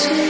to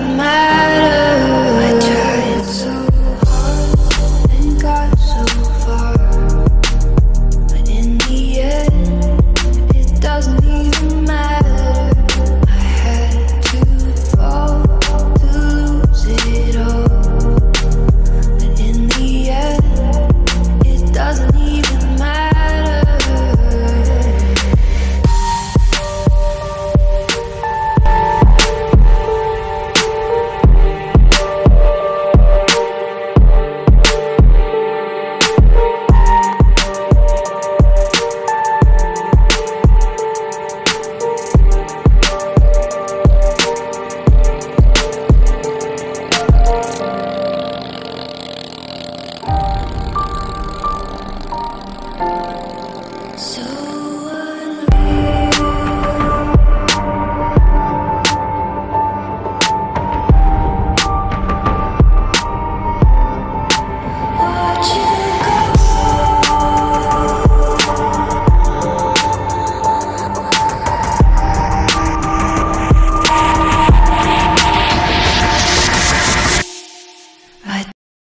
even my.